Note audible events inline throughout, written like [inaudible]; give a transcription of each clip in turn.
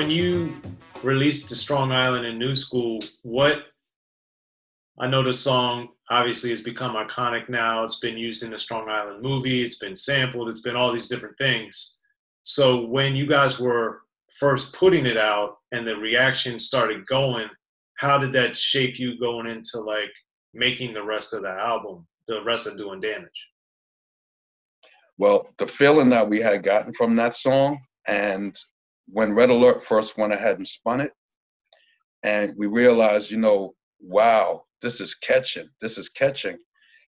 when you released the Strong Island and Nu Skool, what I know the song obviously has become iconic now. It's been used in the Strong Island movie, it's been sampled, it's been all these different things. So when you guys were first putting it out and the reaction started going, how did that shape you going into like making the rest of the album, the rest of Doin' Damage? Well, the feeling that we had gotten from that song, and when Red Alert first went ahead and spun it, and we realized, you know, wow, this is catching, this is catching.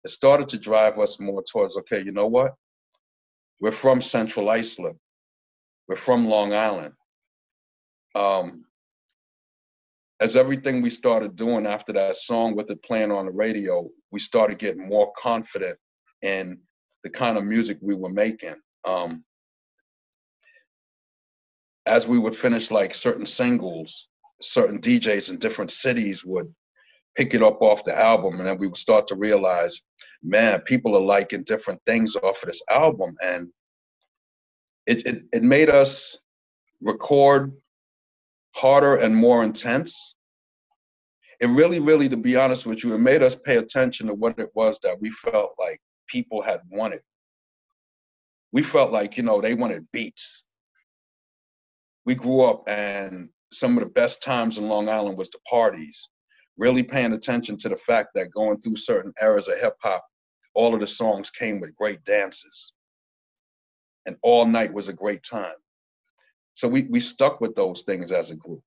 It started to drive us more towards, okay, you know what? We're from Central Islip. We're from Long Island. Um, as everything we started doing after that song with it playing on the radio, we started getting more confident in the kind of music we were making. Um, as we would finish like certain singles, certain DJs in different cities would pick it up off the album, and then we would start to realize, man, people are liking different things off of this album, and it it, it made us record harder and more intense. It really, really, to be honest with you, it made us pay attention to what it was that we felt like people had wanted. We felt like, you know, they wanted beats. We grew up and some of the best times in Long Island was the parties, really paying attention to the fact that going through certain eras of hip hop, all of the songs came with great dances. And all night was a great time. So we, we stuck with those things as a group.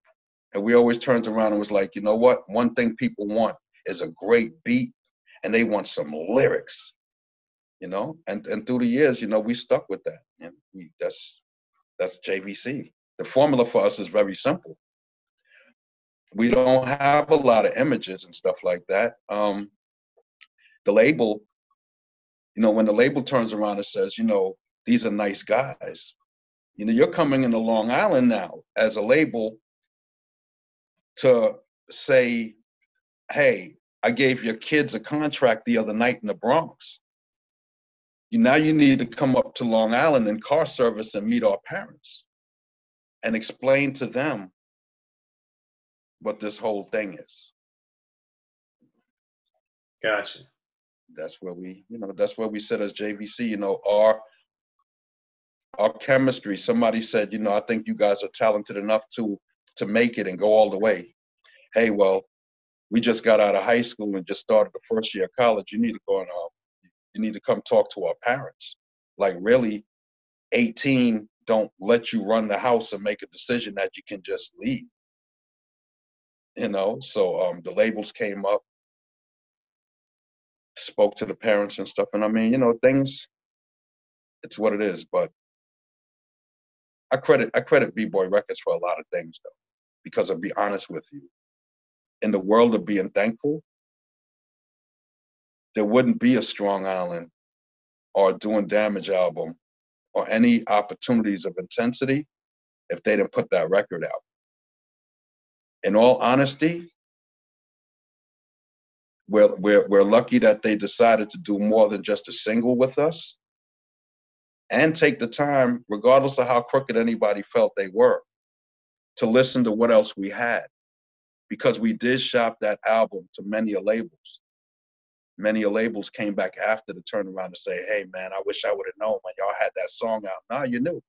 And we always turned around and was like, you know what? One thing people want is a great beat and they want some lyrics. You know, and and through the years, you know, we stuck with that. And we that's that's JVC. The formula for us is very simple. We don't have a lot of images and stuff like that. Um, the label, you know, when the label turns around and says, you know, these are nice guys, you know, you're coming into Long Island now as a label to say, hey, I gave your kids a contract the other night in the Bronx. You, now you need to come up to Long Island in car service and meet our parents and explain to them what this whole thing is. Gotcha. That's where we, you know, that's where we sit as JVC. You know, our our chemistry. Somebody said, you know, I think you guys are talented enough to to make it and go all the way. Hey, well, we just got out of high school and just started the first year of college. You need to go and uh, you need to come talk to our parents. Like really, 18 don't let you run the house and make a decision that you can just leave. You know, so um, the labels came up, spoke to the parents and stuff, and I mean, you know, things. It's what it is, but I credit I credit B Boy Records for a lot of things though, because I'll be honest with you, in the world of being thankful, there wouldn't be a Strong Island or Doin' Damage album or any opportunities of intensity if they didn't put that record out. In all honesty, we're, we're, we're lucky that they decided to do more than just a single with us and take the time, regardless of how crooked anybody felt they were, to listen to what else we had. Because we did shop that album to many labels. Many labels came back after the turn around and say, hey man, I wish I would have known when y'all had that song out. Now you knew.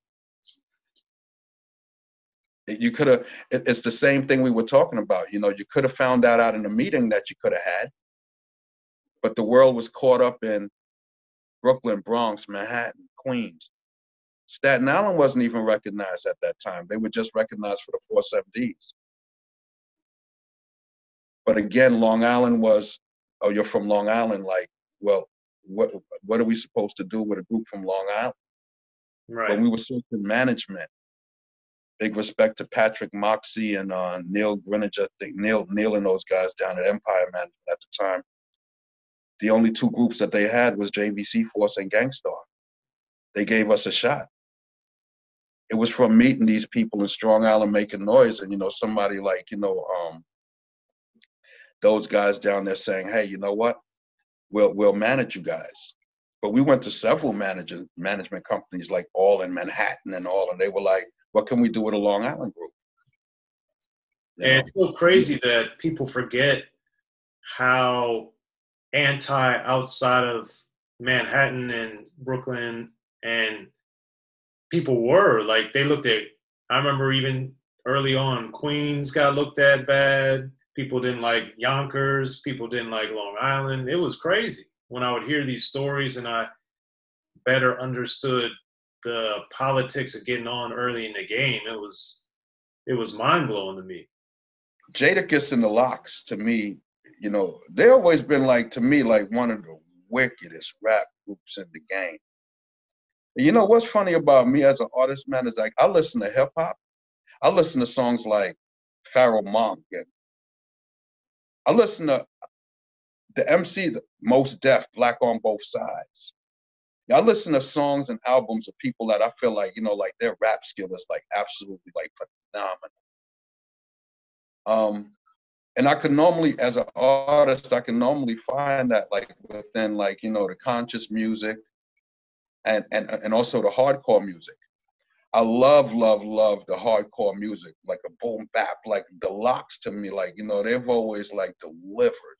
You could have, it's the same thing we were talking about. You know, you could have found that out in a meeting that you could have had, but the world was caught up in Brooklyn, Bronx, Manhattan, Queens. Staten Island wasn't even recognized at that time. They were just recognized for the 47Ds. But again, Long Island was, oh, you're from Long Island. Like, well, what what are we supposed to do with a group from Long Island? Right. When we were searching management, big respect to Patrick Moxey and uh, Neil Greenwich. I think Neil Neil and those guys down at Empire Management at the time the only two groups that they had was JVC Force and Gang Starr. They gave us a shot. It was from meeting these people in Strong Island making noise, and you know somebody like you know um, those guys down there saying, "Hey, you know what? We'll we'll manage you guys." But we went to several managers management companies like all in Manhattan and all, and they were like, "What can we do with a Long Island group?" And know? it's so crazy that people forget how anti outside of Manhattan and Brooklyn and people were. Like they looked at I remember even early on Queens got looked at bad. People didn't like Yonkers, people didn't like Long Island. It was crazy when I would hear these stories and I better understood the politics of getting on early in the game. It was it was mind blowing to me. Jadakiss and the LOX to me you know, they always been like to me like one of the wickedest rap groups in the game. You know what's funny about me as an artist, man, is like I listen to hip hop. I listen to songs like Pharoahe Monch and I listen to the MC, the Mos Def, Black on Both Sides. I listen to songs and albums of people that I feel like, you know, like their rap skill is like absolutely like phenomenal. Um, and I can normally, as an artist, I can normally find that like within like you know the conscious music, and and and also the hardcore music. I love, love, love the hardcore music, like a boom bap, like the LOX to me, like you know they've always like delivered.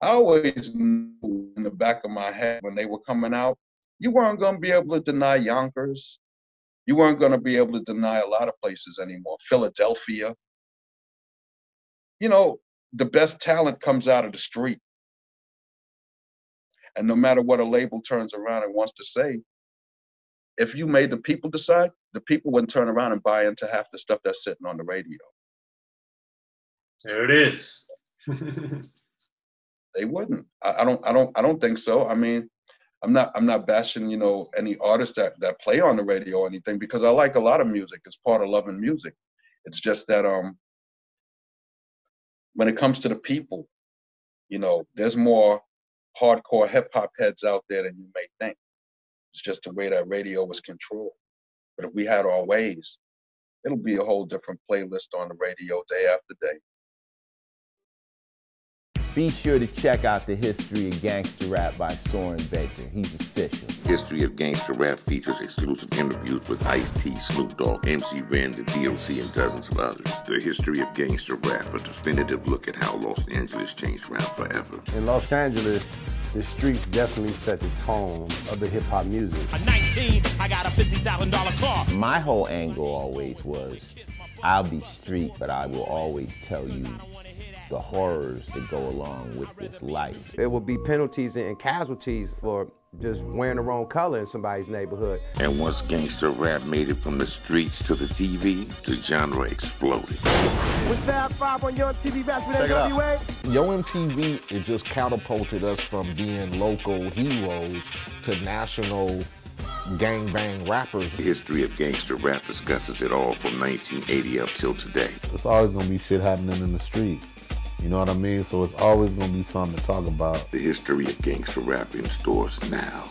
I always knew in the back of my head when they were coming out, you weren't gonna be able to deny Yonkers. You weren't gonna be able to deny a lot of places anymore. Philadelphia, you know, the best talent comes out of the street. And no matter what a label turns around and wants to say, if you made the people decide, the people wouldn't turn around and buy into half the stuff that's sitting on the radio. There it is. [laughs] they wouldn't. I, I, don't. I don't. I don't think so. I mean, I'm not. I'm not bashing. You know, any artists that that play on the radio or anything because I like a lot of music. It's part of loving music. It's just that um, when it comes to the people, you know, there's more hardcore hip hop heads out there than you may think. It's just the way that radio was controlled. But if we had our ways, it'll be a whole different playlist on the radio day after day. Be sure to check out the history of gangster rap by Soren Baker. He's official. History of Gangster Rap features exclusive interviews with Ice-T, Snoop Dogg, MC Ren, the DOC, and dozens of others. The History of Gangster Rap, a definitive look at how Los Angeles changed rap forever. In Los Angeles, the streets definitely set the tone of the hip hop music. A 19, I got a $50,000 car. My whole angle always was, I'll be street, but I will always tell you the horrors that go along with this life. There will be penalties and casualties for just wearing the wrong color in somebody's neighborhood. And once gangster rap made it from the streets to the TV, the genre exploded. What's that Five on Yo MTV Raps with NWA. Yo MTV it just catapulted us from being local heroes to national gang bang rappers. The history of gangster rap discusses it all from 1980 up till today. It's always gonna be shit happening in the streets. You know what I mean? So it's always gonna be something to talk about. The history of gangster rap in stores now.